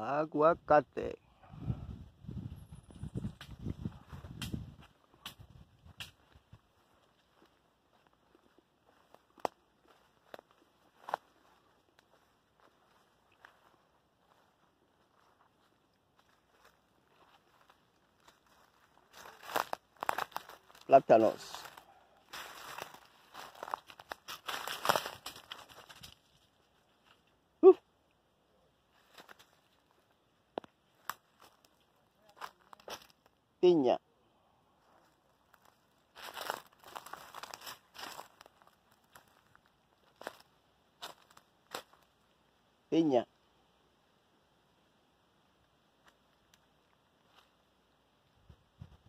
aguacate. Plátanos. tiña. Tiña.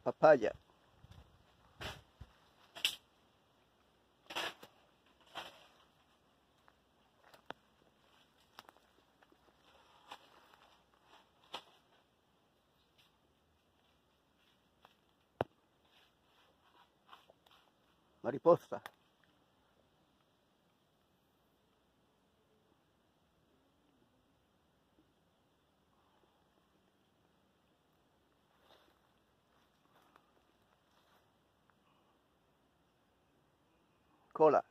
Papaya. la riposta. Cola.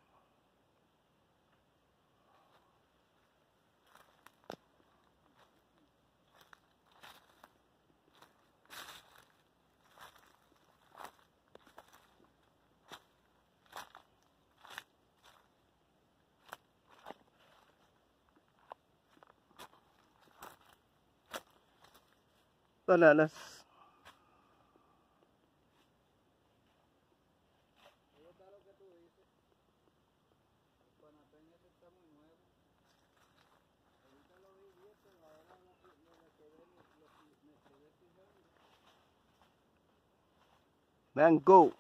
Bananas. Mango.